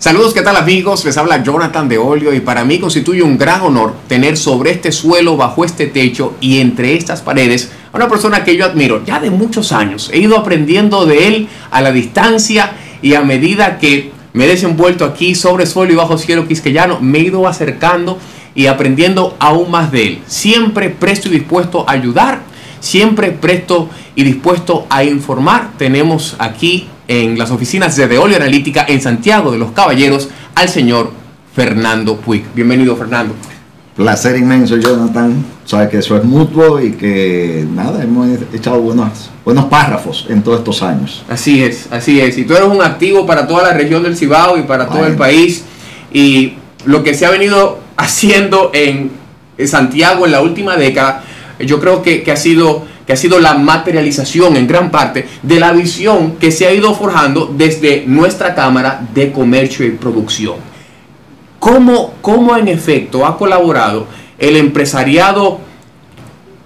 Saludos, ¿qué tal amigos? Les habla Jonathan de Olio y para mí constituye un gran honor tener sobre este suelo, bajo este techo y entre estas paredes a una persona que yo admiro ya de muchos años. He ido aprendiendo de él a la distancia y a medida que me he desenvuelto aquí sobre suelo y bajo cielo quisqueyano, me he ido acercando y aprendiendo aún más de él. Siempre presto y dispuesto a ayudar, siempre presto y dispuesto a informar. Tenemos aquí en las oficinas de Deolio Analítica en Santiago de los Caballeros al señor Fernando Puig. Bienvenido, Fernando. Placer inmenso, Jonathan. Sabes que eso es mutuo y que nada, hemos echado buenos, buenos párrafos en todos estos años. Así es, así es. Y tú eres un activo para toda la región del Cibao y para todo el país. Y lo que se ha venido haciendo en Santiago en la última década, yo creo que, que ha sido que ha sido la materialización en gran parte de la visión que se ha ido forjando desde nuestra Cámara de Comercio y Producción. ¿Cómo, cómo en efecto ha colaborado el empresariado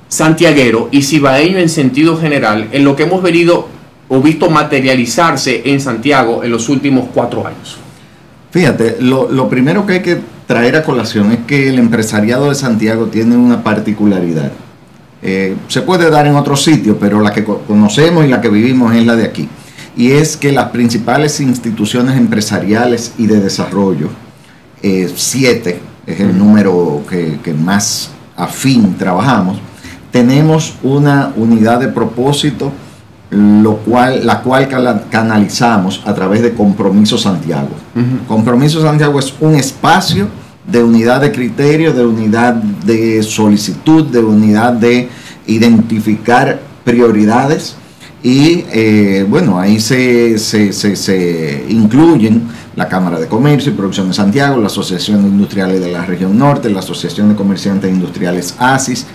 santiaguero y cibaeño en sentido general en lo que hemos venido o visto materializarse en Santiago en los últimos cuatro años? Fíjate, lo, lo primero que hay que traer a colación es que el empresariado de Santiago tiene una particularidad eh, se puede dar en otros sitios, pero la que conocemos y la que vivimos es la de aquí. Y es que las principales instituciones empresariales y de desarrollo, eh, siete es el número que, que más afín trabajamos, tenemos una unidad de propósito, lo cual, la cual canalizamos a través de Compromiso Santiago. Compromiso Santiago es un espacio de unidad de criterio, de unidad de solicitud, de unidad de identificar prioridades. Y eh, bueno, ahí se, se, incluyen la Cámara de Comercio y Producción de Santiago, la Asociación de Industriales de la Región Norte, la Asociación de Comerciantes Industriales ASIS,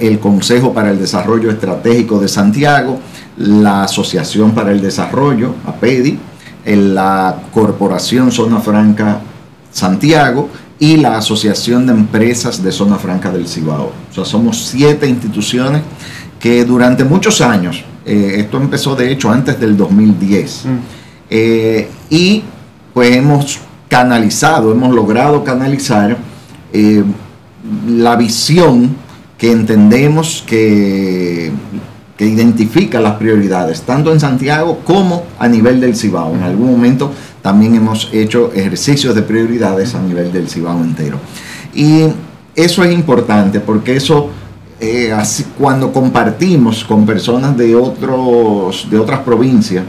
el Consejo para el Desarrollo Estratégico de Santiago, la Asociación para el Desarrollo, APEDI, la Corporación Zona Franca Santiago, y la Asociación de Empresas de Zona Franca del Cibao. O sea, somos siete instituciones que durante muchos años, eh, esto empezó de hecho antes del 2010, mm. eh, y pues hemos canalizado, hemos logrado canalizar eh, la visión que entendemos que, que identifica las prioridades, tanto en Santiago como a nivel del Cibao. En algún momento también hemos hecho ejercicios de prioridades a nivel del Cibao entero. Y eso es importante porque eso, eh, así, cuando compartimos con personas de, otros, de otras provincias,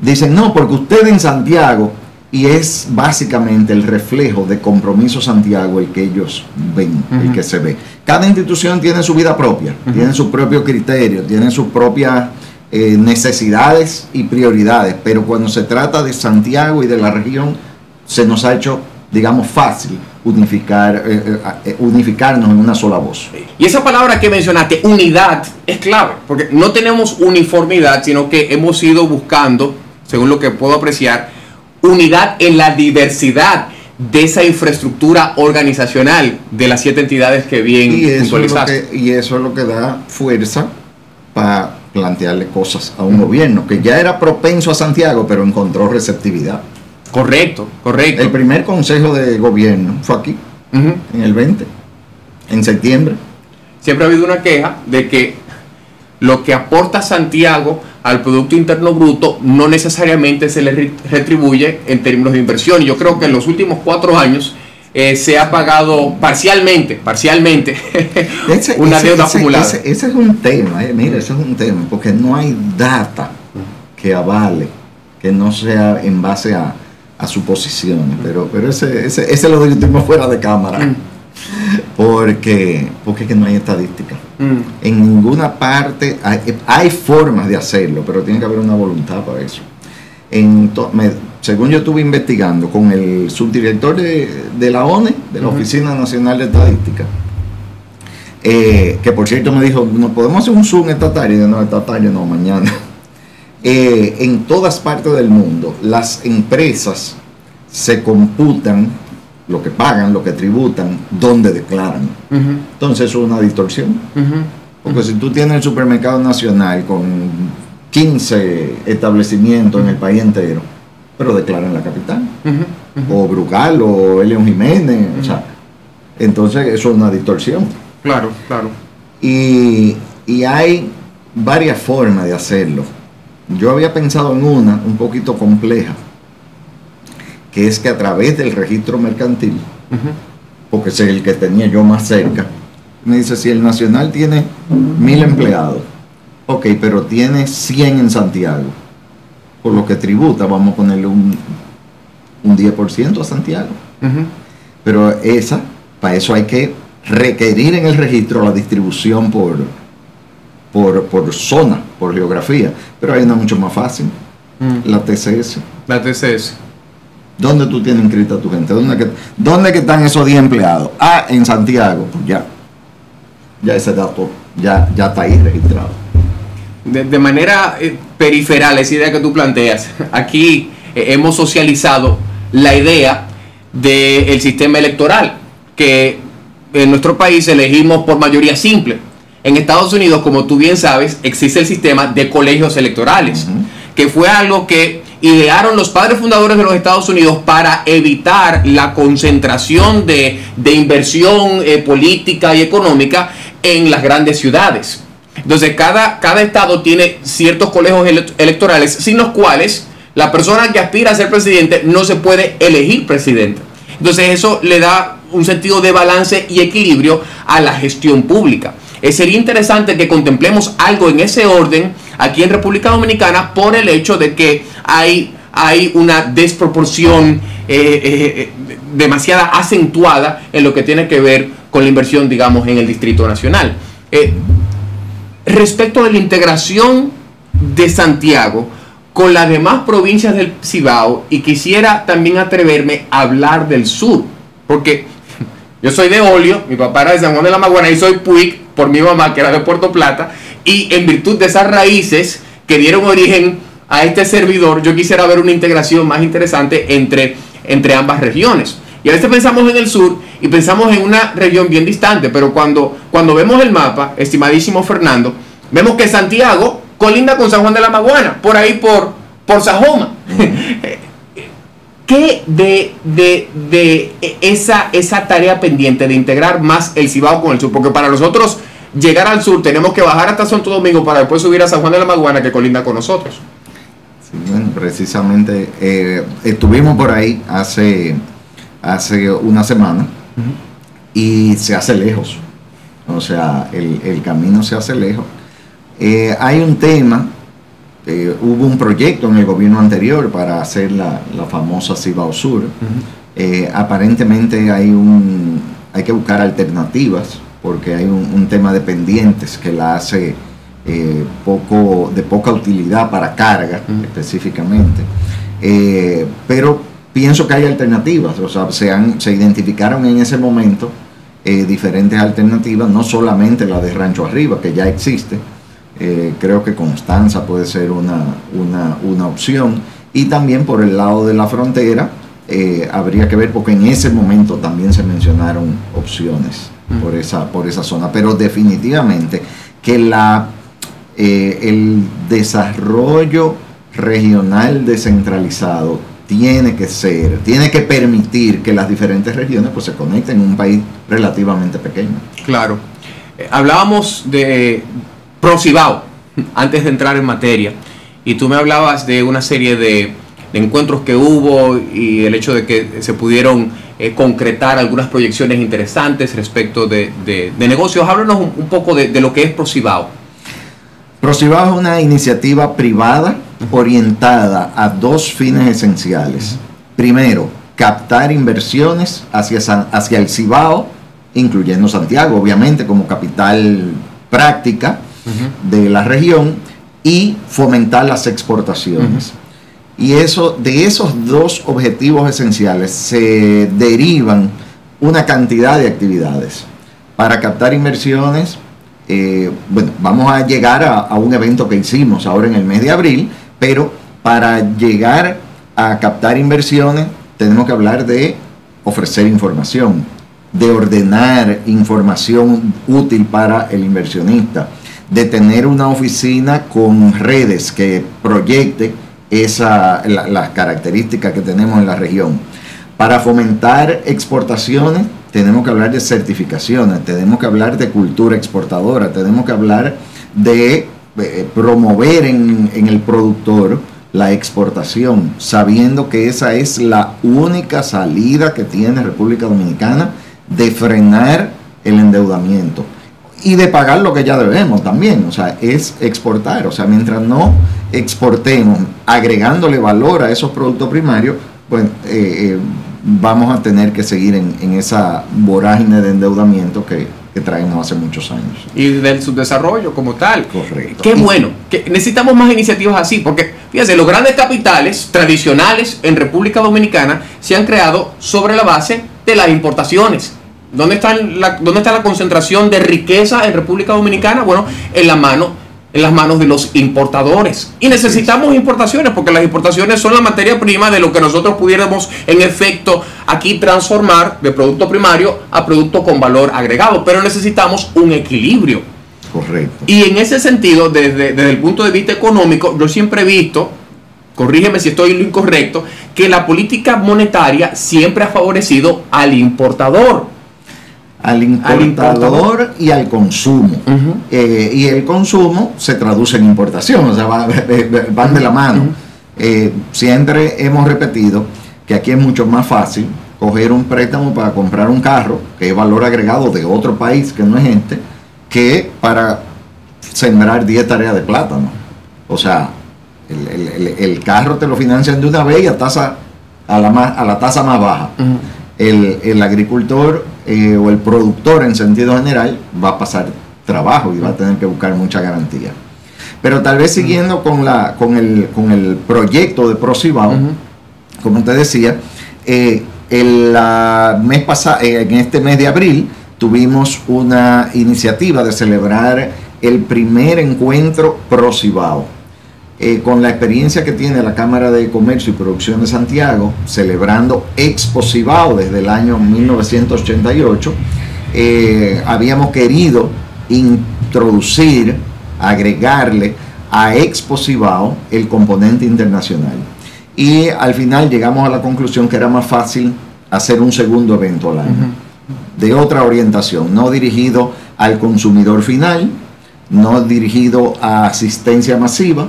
dicen, no, porque usted en Santiago, y es básicamente el reflejo de compromiso Santiago el que ellos ven, el que se ve. Cada institución tiene su vida propia, tiene su propio criterio, tiene su propia eh, necesidades y prioridades, pero cuando se trata de Santiago y de la región, se nos ha hecho, digamos, fácil unificar, eh, eh, unificarnos en una sola voz. Y esa palabra que mencionaste, unidad, es clave, porque no tenemos uniformidad, sino que hemos ido buscando, según lo que puedo apreciar, unidad en la diversidad de esa infraestructura organizacional de las siete entidades que bien y y eso es lo que da fuerza para plantearle cosas a un gobierno que ya era propenso a Santiago, pero encontró receptividad. Correcto, correcto. El primer consejo de gobierno fue aquí, en el 20, en septiembre. Siempre ha habido una queja de que lo que aporta Santiago al Producto Interno Bruto no necesariamente se le retribuye en términos de inversión. Yo creo que en los últimos cuatro años eh, se ha pagado parcialmente, parcialmente, una deuda acumulada. Ese, es un tema, eh, mira, ese es un tema, porque no hay data que avale, que no sea en base a, suposiciones, pero, pero ese, ese, ese lo discutimos fuera de cámara. Porque, porque es que no hay estadística. Mm. En ninguna parte hay, hay, formas de hacerlo, pero tiene que haber una voluntad para eso. En según yo estuve investigando con el subdirector de, la ONE, de la Oficina Nacional de Estadística, eh, que por cierto me dijo, no podemos hacer un Zoom esta tarde, no, esta tarde no, mañana. Eh, en todas partes del mundo, las empresas se computan lo que pagan, lo que tributan, donde declaran. Entonces es una distorsión. Porque si tú tienes el supermercado nacional con 15 establecimientos en el país entero, pero declara en la capital. o Brugal o Elion Jiménez. o sea, entonces eso es una distorsión. Claro, claro. Y, y hay varias formas de hacerlo. Yo había pensado en una un poquito compleja, que es que a través del registro mercantil, porque es el que tenía yo más cerca, me dice, si el Nacional tiene mil empleados, ok, pero tiene 100 en Santiago, por lo que tributa, vamos a ponerle un, un 10% a Santiago. Pero esa, para eso hay que requerir en el registro la distribución por, por, por zona, por geografía. Pero hay una mucho más fácil, Mm. la TCS. La TCS. ¿Dónde tú tienes inscrita tu gente? ¿Dónde que, dónde que están esos 10 empleados? Ah, en Santiago. Pues ya. Ya ese dato ya, ya está ahí registrado. De, de manera eh, periferal, esa idea que tú planteas, aquí eh, hemos socializado la idea del sistema electoral, que en nuestro país elegimos por mayoría simple. En Estados Unidos, como tú bien sabes, existe el sistema de colegios electorales, que fue algo que idearon los padres fundadores de los Estados Unidos para evitar la concentración de, de inversión eh, política y económica en las grandes ciudades. Entonces, cada, cada estado tiene ciertos colegios ele- electorales sin los cuales la persona que aspira a ser presidente no se puede elegir presidente. Entonces, eso le da un sentido de balance y equilibrio a la gestión pública. Eh, sería interesante que contemplemos algo en ese orden aquí en República Dominicana por el hecho de que hay, hay una desproporción eh, eh, eh, demasiada acentuada en lo que tiene que ver con la inversión, digamos, en el Distrito Nacional. Eh, respecto de la integración de Santiago con las demás provincias del Cibao y quisiera también atreverme a hablar del sur, porque yo soy de Olio, mi papá era de San Juan de la Maguana y soy Puig por mi mamá que era de Puerto Plata y en virtud de esas raíces que dieron origen a este servidor, yo quisiera ver una integración más interesante entre, entre ambas regiones. Y a veces pensamos en el sur y pensamos en una región bien distante, pero cuando, cuando vemos el mapa, estimadísimo Fernando, vemos que Santiago colinda con San Juan de la Maguana, por ahí por, por Sajoma. ¿Qué de, de, de esa, esa tarea pendiente de integrar más el Cibao con el sur? Porque para nosotros llegar al sur tenemos que bajar hasta Santo Domingo para después subir a San Juan de la Maguana que colinda con nosotros. Sí, bueno, precisamente eh, estuvimos por ahí hace, hace una semana y se hace lejos. O sea, el, el camino se hace lejos. Eh, hay un tema, eh, hubo un proyecto en el gobierno anterior para hacer la, la famosa Cibao Sur. Aparentemente hay, un, hay que buscar alternativas porque hay un, un tema de pendientes que la hace eh, poco, de poca utilidad para carga específicamente. Eh, pero pienso que hay alternativas, o sea, se, han- se identificaron en ese momento eh, diferentes alternativas, no solamente la de Rancho Arriba, que ya existe, creo que Constanza puede ser una, una, una opción, y también por el lado de la frontera, habría que ver, porque en ese momento también se mencionaron opciones por, esa, por esa zona, pero definitivamente que la, eh, el desarrollo regional descentralizado tiene que ser, tiene que permitir que las diferentes regiones pues, se conecten en un país relativamente pequeño. Claro. Eh, hablábamos de Procibao antes de entrar en materia y tú me hablabas de una serie de, encuentros que hubo y el hecho de que se pudieron eh, concretar algunas proyecciones interesantes respecto de, de- negocios. Háblanos un, un poco de lo que es Procibao. Procibao es una iniciativa privada orientada a dos fines esenciales. Primero, captar inversiones hacia, San- hacia el Cibao, incluyendo Santiago, obviamente, como capital práctica de la región, y fomentar las exportaciones. Y eso, de esos dos objetivos esenciales se derivan una cantidad de actividades. Para captar inversiones, eh, bueno, vamos a llegar a, un evento que hicimos ahora en el mes de abril, pero para llegar a captar inversiones tenemos que hablar de ofrecer información, de ordenar información útil para el inversionista, de tener una oficina con redes que proyecte esa, las características que tenemos en la región. Para fomentar exportaciones tenemos que hablar de certificaciones, tenemos que hablar de cultura exportadora, tenemos que hablar de eh, promover en, en el productor la exportación, sabiendo que esa es la única salida que tiene República Dominicana de frenar el endeudamiento y de pagar lo que ya debemos también, o sea, es exportar, o sea, mientras no exportemos agregándole valor a esos productos primarios, pues eh, eh, vamos a tener que seguir en, esa vorágine de endeudamiento que, que, traemos hace muchos años. Y del subdesarrollo como tal. Correcto. Qué bueno, que necesitamos más iniciativas así, porque fíjense, los grandes capitales tradicionales en República Dominicana se han creado sobre la base de las importaciones ¿Dónde está, la, ¿Dónde está la concentración de riqueza en República Dominicana? Bueno, en la mano en las manos de los importadores. Y necesitamos importaciones porque las importaciones son la materia prima de lo que nosotros pudiéramos en efecto aquí transformar de producto primario a producto con valor agregado. Pero necesitamos un equilibrio. Correcto. Y en ese sentido, desde, desde el punto de vista económico, yo siempre he visto, corrígeme si estoy en lo incorrecto, que la política monetaria siempre ha favorecido al importador al importador, y al consumo. Eh, y el consumo se traduce en importación, o sea, van de la mano. Eh, siempre hemos repetido que aquí es mucho más fácil coger un préstamo para comprar un carro, que es valor agregado de otro país que no es gente, que para sembrar 10 tareas de plátano. O sea, el, carro te lo financian de una vez y a, tasa, a, la, más, a la tasa más baja. El, el agricultor eh, o el productor en sentido general va a pasar trabajo y va a tener que buscar mucha garantía. Pero tal vez siguiendo con, la, con, el, con el proyecto de ProCibao, como te decía, eh, el mes pasado, eh, en este mes de abril tuvimos una iniciativa de celebrar el primer encuentro ProCibao eh, con la experiencia que tiene la Cámara de Comercio y Producción de Santiago, celebrando Expo desde el año 1988, eh, habíamos querido introducir, agregarle a Expo el componente internacional. Y al final llegamos a la conclusión que era más fácil hacer un segundo evento al año, de otra orientación, no dirigido al consumidor final, no dirigido a asistencia masiva,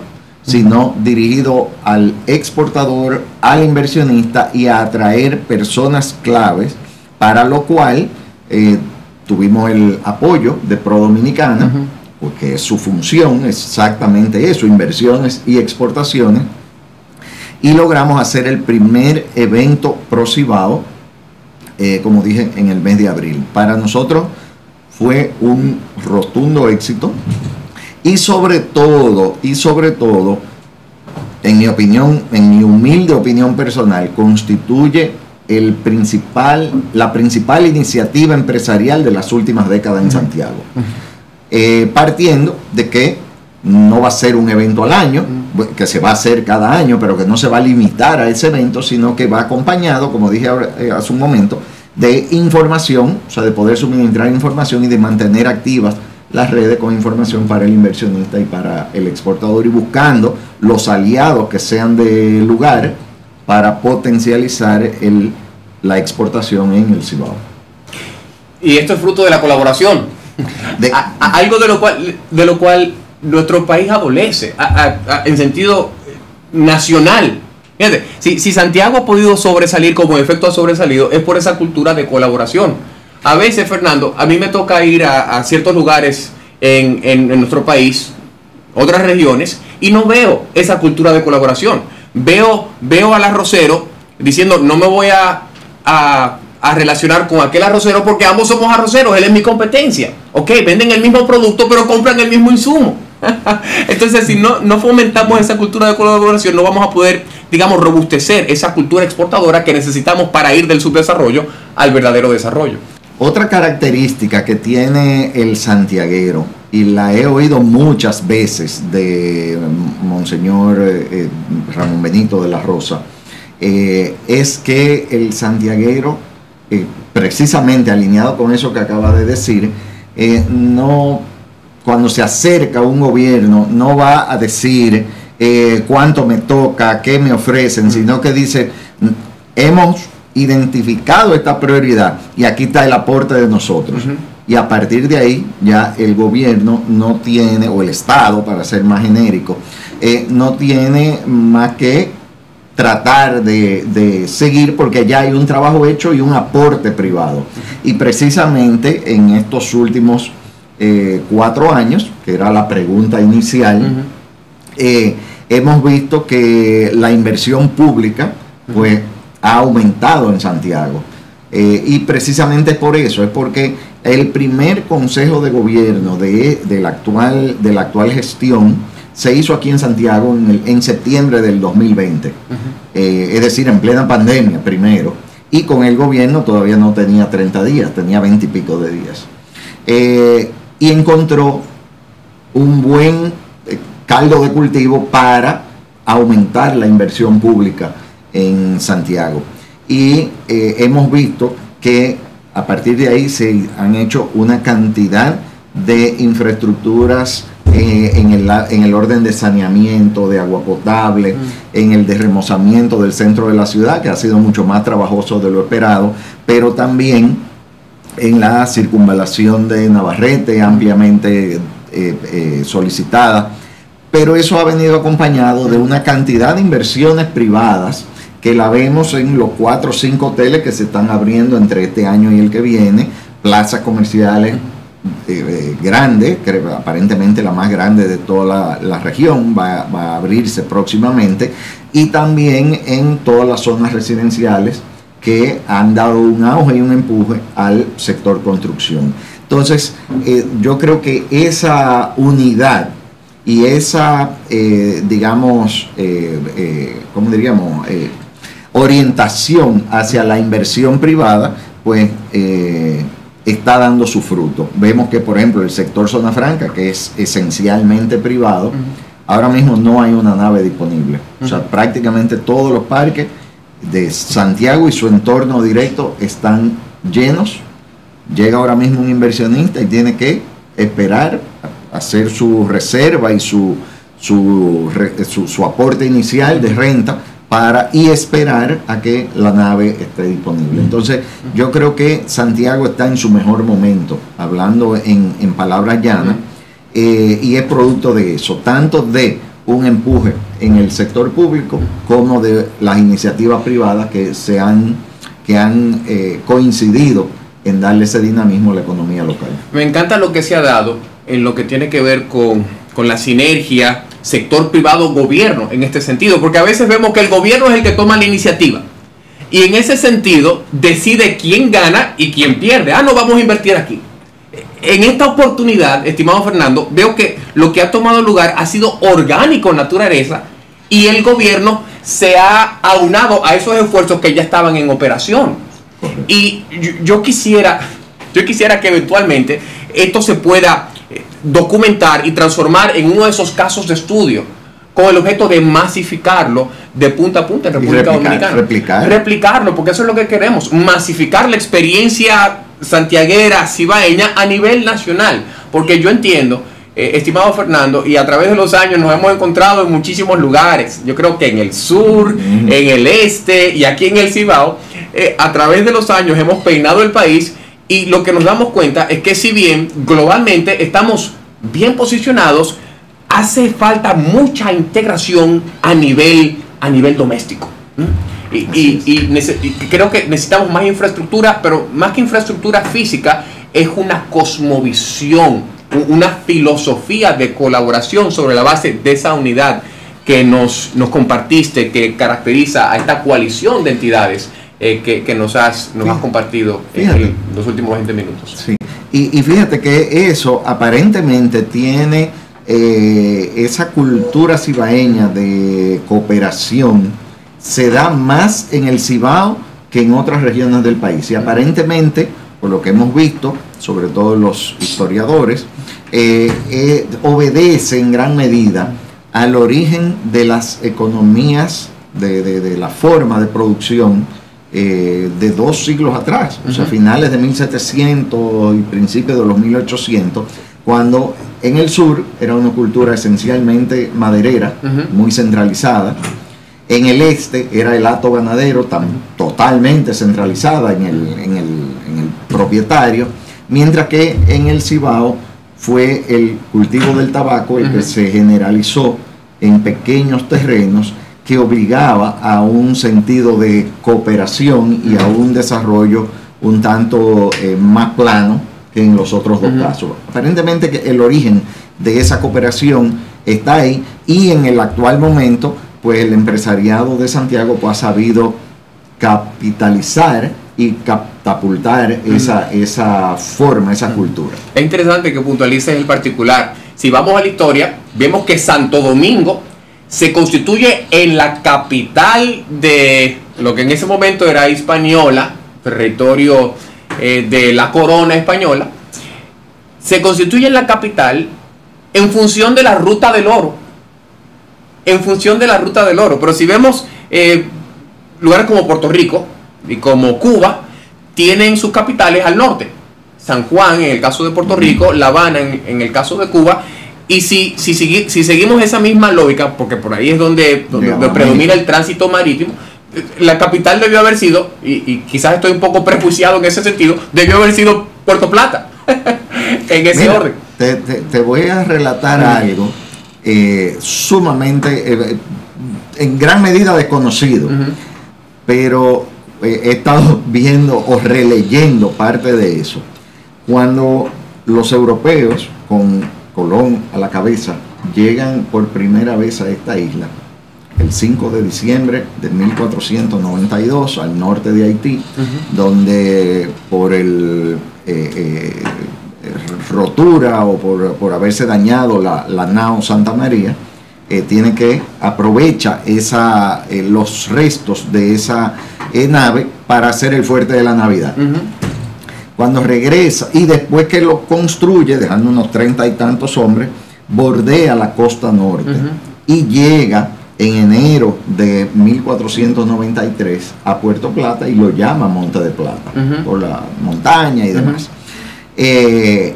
sino dirigido al exportador, al inversionista y a atraer personas claves, para lo cual eh, tuvimos el apoyo de Pro Dominicana, porque su función es exactamente eso, inversiones y exportaciones, y logramos hacer el primer evento Pro eh, como dije, en el mes de abril. Para nosotros fue un rotundo éxito. Y sobre todo, y sobre todo, en mi opinión, en mi humilde opinión personal, constituye el principal, la principal iniciativa empresarial de las últimas décadas en Santiago. Eh, partiendo de que no va a ser un evento al año, que se va a hacer cada año, pero que no se va a limitar a ese evento, sino que va acompañado, como dije eh, hace un momento, de información, o sea, de poder suministrar información y de mantener activas las redes con información para el inversionista y para el exportador y buscando los aliados que sean de lugar para potencializar el, la exportación en el Cibao. Y esto es fruto de la colaboración. De, algo de lo cual de lo cual nuestro país adolece en sentido nacional. Fíjate, si, si Santiago ha podido sobresalir como efecto ha sobresalido, es por esa cultura de colaboración a veces, Fernando, a mí me toca ir a, ciertos lugares en, nuestro país, otras regiones, y no veo esa cultura de colaboración. Veo, veo al arrocero diciendo, no me voy a, a, relacionar con aquel arrocero porque ambos somos arroceros, él es mi competencia. Ok, venden el mismo producto, pero compran el mismo insumo. Entonces, si no, no fomentamos esa cultura de colaboración, no vamos a poder, digamos, robustecer esa cultura exportadora que necesitamos para ir del subdesarrollo al verdadero desarrollo. Otra característica que tiene el santiaguero, y la he oído muchas veces de Monseñor eh, eh, Ramón Benito de la Rosa, eh, es que el santiaguero, precisamente alineado con eso que acaba de decir, no, cuando se acerca a un gobierno, no va a decir cuánto me toca, qué me ofrecen, sino que dice, hemos identificado esta prioridad y aquí está el aporte de nosotros. Y a partir de ahí ya el gobierno no tiene, o el Estado, para ser más genérico, eh, no tiene más que tratar de, seguir porque ya hay un trabajo hecho y un aporte privado. Y precisamente en estos últimos eh, cuatro años, que era la pregunta inicial, eh, hemos visto que la inversión pública pues, ha aumentado en Santiago. Eh, y precisamente por eso, es porque el primer consejo de gobierno de, de, la, actual, de la actual gestión se hizo aquí en Santiago en, en septiembre del 2020, eh, es decir, en plena pandemia primero, y con el gobierno todavía no tenía 30 días, tenía 20 y pico de días. Eh, y encontró un buen caldo de cultivo para aumentar la inversión pública en Santiago. Y eh, hemos visto que a partir de ahí se han hecho una cantidad de infraestructuras eh, en, el, en, el, orden de saneamiento, de agua potable, mm. en el de remozamiento del centro de la ciudad, que ha sido mucho más trabajoso de lo esperado, pero también en la circunvalación de Navarrete, ampliamente eh, solicitada. Pero eso ha venido acompañado de una cantidad de inversiones privadas que la vemos en los cuatro o cinco hoteles que se están abriendo entre este año y el que viene, plazas comerciales eh, eh, grandes, que aparentemente la más grande de toda la, región va, a abrirse próximamente, y también en todas las zonas residenciales que han dado un auge y un empuje al sector construcción. Entonces, eh, yo creo que esa unidad y esa, digamos, ¿cómo diríamos? Orientación hacia la inversión privada, pues eh, está dando su fruto. Vemos que, por ejemplo, el sector zona franca, que es esencialmente privado, ahora mismo no hay una nave disponible. O sea, prácticamente todos los parques de Santiago y su entorno directo están llenos. Llega ahora mismo un inversionista y tiene que esperar, hacer su reserva y su, su, su aporte inicial de renta para y esperar a que la nave esté disponible. Entonces, yo creo que Santiago está en su mejor momento, hablando en, palabras llanas, eh, y es producto de eso, tanto de un empuje en el sector público como de las iniciativas privadas que se han, que han eh, coincidido en darle ese dinamismo a la economía local. Me encanta lo que se ha dado en lo que tiene que ver con, con la sinergia sector privado gobierno en este sentido, porque a veces vemos que el gobierno es el que toma la iniciativa y en ese sentido decide quién gana y quién pierde. Ah, no vamos a invertir aquí. En esta oportunidad, estimado Fernando, veo que lo que ha tomado lugar ha sido orgánico en naturaleza y el gobierno se ha aunado a esos esfuerzos que ya estaban en operación. Y yo quisiera, yo quisiera que eventualmente esto se pueda documentar y transformar en uno de esos casos de estudio con el objeto de masificarlo de punta a punta en República Dominicana. Replicar. Replicarlo, porque eso es lo que queremos, masificar la experiencia santiaguera, cibaeña a nivel nacional, porque yo entiendo, eh, estimado Fernando, y a través de los años nos hemos encontrado en muchísimos lugares, yo creo que en el sur, en el este y aquí en el Cibao, eh, a través de los años hemos peinado el país y lo que nos damos cuenta es que si bien globalmente estamos bien posicionados, hace falta mucha integración a nivel, a nivel doméstico. Y, creo que necesitamos más infraestructura, pero más que infraestructura física, es una cosmovisión, una filosofía de colaboración sobre la base de esa unidad que nos, nos compartiste, que caracteriza a esta coalición de entidades eh, que, nos, has, nos has compartido en los últimos 20 minutos. Sí, y, fíjate que eso aparentemente tiene eh, esa cultura cibaeña de cooperación, se da más en el Cibao que en otras regiones del país. Y aparentemente, por lo que hemos visto, sobre todo los historiadores, eh, obedece en gran medida al origen de las economías, de, de la forma de producción eh, de dos siglos atrás, o sea, finales de 1700 y principios de los 1800, cuando en el sur era una cultura esencialmente maderera, muy centralizada. En el este era el hato ganadero, totalmente centralizada en el, en, el, propietario, mientras que en el Cibao fue el cultivo del tabaco el que se generalizó en pequeños terrenos que obligaba a un sentido de cooperación y a un desarrollo un tanto eh, más plano que en los otros dos casos. Aparentemente que el origen de esa cooperación está ahí y en el actual momento pues el empresariado de Santiago pues, ha sabido capitalizar y catapultar esa, esa forma, esa cultura. Es interesante que puntualices el particular. Si vamos a la historia, vemos que Santo Domingo se constituye en la capital de lo que en ese momento era Hispaniola, territorio eh, de la corona española, se constituye en la capital en función de la ruta del oro. En función de la ruta del oro. Pero si vemos eh, lugares como Puerto Rico y como Cuba, tienen sus capitales al norte. San Juan en el caso de Puerto Rico, La Habana en, el caso de Cuba. Y si, si, si, seguimos esa misma lógica, porque por ahí es donde, donde predomina el tránsito marítimo, la capital debió haber sido, y, quizás estoy un poco prejuiciado en ese sentido, debió haber sido Puerto Plata, en ese orden. Te, voy a relatar algo eh, sumamente, eh, en gran medida desconocido, pero eh, he estado viendo o releyendo parte de eso. Cuando los europeos, con Colón a la cabeza, llegan por primera vez a esta isla, el 5 de diciembre de 1492 al norte de Haití, donde por el eh, eh, rotura o por, haberse dañado la, la, nao Santa María, eh, tiene que aprovecha esa, los restos de esa nave para hacer el fuerte de la Navidad. Cuando regresa y después que lo construye, dejando unos treinta y tantos hombres, bordea la costa norte y llega en enero de 1493 a Puerto Plata y lo llama Monte de Plata, por la montaña y demás. Eh,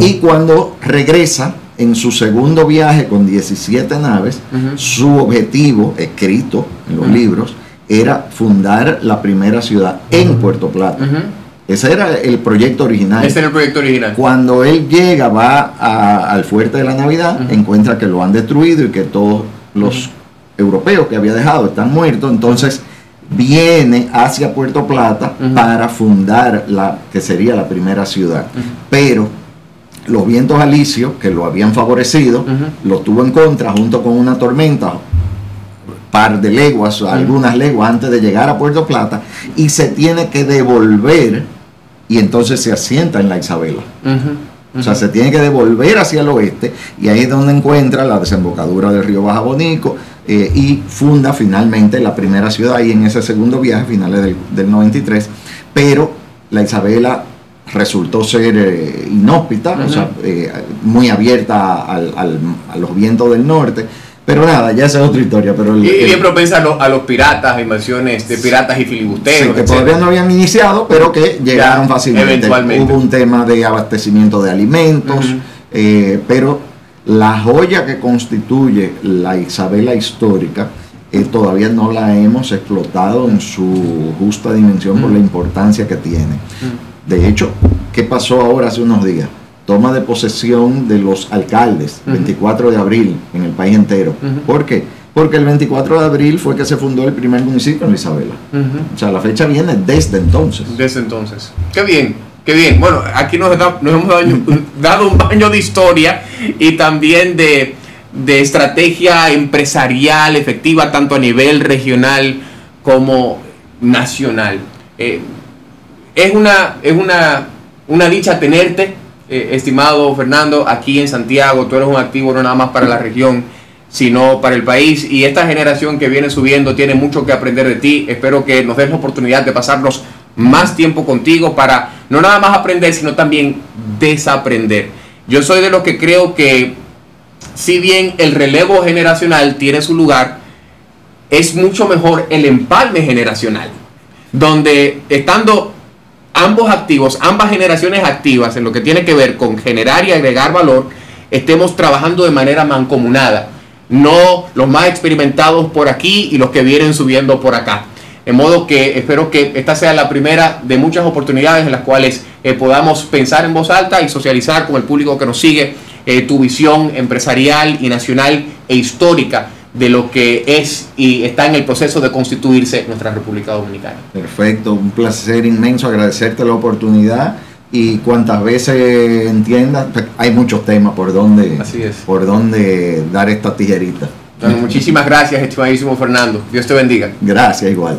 y cuando regresa en su segundo viaje con 17 naves, su objetivo, escrito en los libros, era fundar la primera ciudad en Puerto Plata. Ese era el proyecto original. Ese era el proyecto original. Cuando él llega, va al fuerte de la Navidad, encuentra que lo han destruido y que todos los europeos que había dejado están muertos, entonces viene hacia Puerto Plata para fundar la que sería la primera ciudad. Pero los vientos alisios que lo habían favorecido, lo tuvo en contra junto con una tormenta, par de leguas, algunas leguas antes de llegar a Puerto Plata, y se tiene que devolver y entonces se asienta en la Isabela. O sea, se tiene que devolver hacia el oeste y ahí es donde encuentra la desembocadura del río Baja Bonico, eh, y funda finalmente la primera ciudad y en ese segundo viaje, finales del, 93, pero la Isabela resultó ser eh, inhóspita, o sea, eh, muy abierta a los vientos del norte. Pero nada, ya esa es otra historia. Pero y, bien propensa a, los piratas, invasiones de piratas y filibusteros. que todavía no habían iniciado, pero que llegaron fácilmente. Eventualmente. Hubo un tema de abastecimiento de alimentos, pero la joya que constituye la Isabela histórica eh, todavía no la hemos explotado en su justa dimensión por la importancia que tiene. De hecho, ¿qué pasó ahora hace unos días? Toma de posesión de los alcaldes, 24 de abril, en el país entero. ¿Por qué? Porque el 24 de abril fue que se fundó el primer municipio en Isabela. O sea, la fecha viene desde entonces. Desde entonces. Qué bien. Qué bien. Bueno, aquí nos, hemos dado, un baño de historia y también de, estrategia empresarial efectiva, tanto a nivel regional como nacional. Eh, es una, es una, una dicha tenerte, eh, estimado Fernando, aquí en Santiago. Tú eres un activo no nada más para la región, sino para el país. Y esta generación que viene subiendo tiene mucho que aprender de ti. Espero que nos des la oportunidad de pasarnos más tiempo contigo para no nada más aprender, sino también desaprender. Yo soy de los que creo que si bien el relevo generacional tiene su lugar, es mucho mejor el empalme generacional, donde estando ambos activos, ambas generaciones activas en lo que tiene que ver con generar y agregar valor, estemos trabajando de manera mancomunada, no los más experimentados por aquí y los que vienen subiendo por acá. De modo que espero que esta sea la primera de muchas oportunidades en las cuales eh, podamos pensar en voz alta y socializar con el público que nos sigue eh, tu visión empresarial y nacional e histórica de lo que es y está en el proceso de constituirse nuestra República Dominicana. Perfecto, un placer inmenso agradecerte la oportunidad y cuantas veces entiendas, pues, hay muchos temas por donde, por donde dar esta tijerita. muchísimas gracias, estimadísimo Fernando. Dios te bendiga. Gracias, igual.